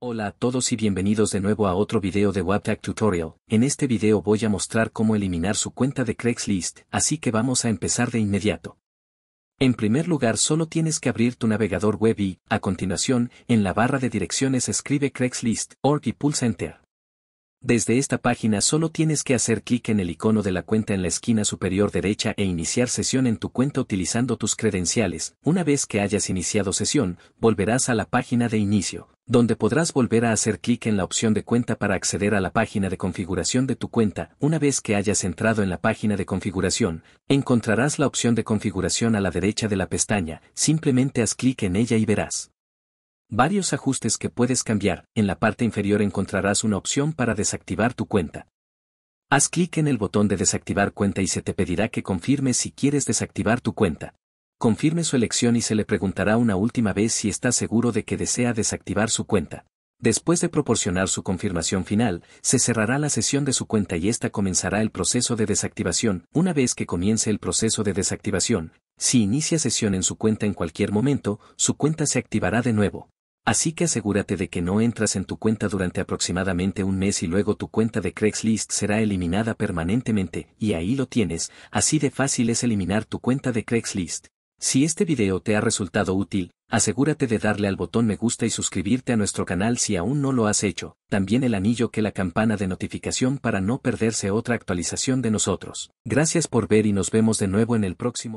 Hola a todos y bienvenidos de nuevo a otro video de WebTech Tutorial. En este video voy a mostrar cómo eliminar su cuenta de Craigslist, así que vamos a empezar de inmediato. En primer lugar solo tienes que abrir tu navegador web y, a continuación, en la barra de direcciones escribe Craigslist.org y pulsa Enter. Desde esta página solo tienes que hacer clic en el icono de la cuenta en la esquina superior derecha e iniciar sesión en tu cuenta utilizando tus credenciales. Una vez que hayas iniciado sesión, volverás a la página de inicio, donde podrás volver a hacer clic en la opción de cuenta para acceder a la página de configuración de tu cuenta. Una vez que hayas entrado en la página de configuración, encontrarás la opción de configuración a la derecha de la pestaña, simplemente haz clic en ella y verás. Varios ajustes que puedes cambiar, en la parte inferior encontrarás una opción para desactivar tu cuenta. Haz clic en el botón de desactivar cuenta y se te pedirá que confirmes si quieres desactivar tu cuenta. Confirme su elección y se le preguntará una última vez si está seguro de que desea desactivar su cuenta. Después de proporcionar su confirmación final, se cerrará la sesión de su cuenta y ésta comenzará el proceso de desactivación. Una vez que comience el proceso de desactivación, si inicia sesión en su cuenta en cualquier momento, su cuenta se activará de nuevo. Así que asegúrate de que no entras en tu cuenta durante aproximadamente un mes y luego tu cuenta de Craigslist será eliminada permanentemente, y ahí lo tienes, así de fácil es eliminar tu cuenta de Craigslist. Si este video te ha resultado útil, asegúrate de darle al botón me gusta y suscribirte a nuestro canal si aún no lo has hecho, también el anillo que la campana de notificación para no perderse otra actualización de nosotros. Gracias por ver y nos vemos de nuevo en el próximo video.